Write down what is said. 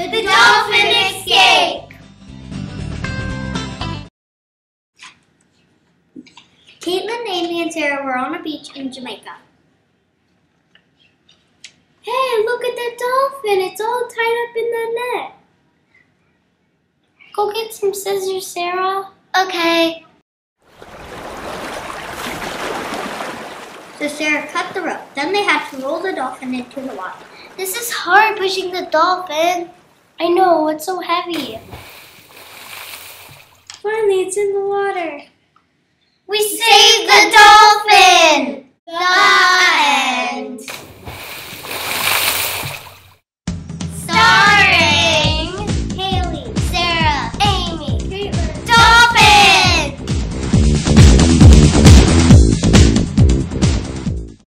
The dolphin escape! Caitlin, Amy, and Sarah were on a beach in Jamaica. Hey, look at that dolphin. It's all tied up in the net. Go get some scissors, Sarah. Okay. So Sarah cut the rope. Then they had to roll the dolphin into the water. This is hard pushing the dolphin. I know, it's so heavy. Finally, it's in the water.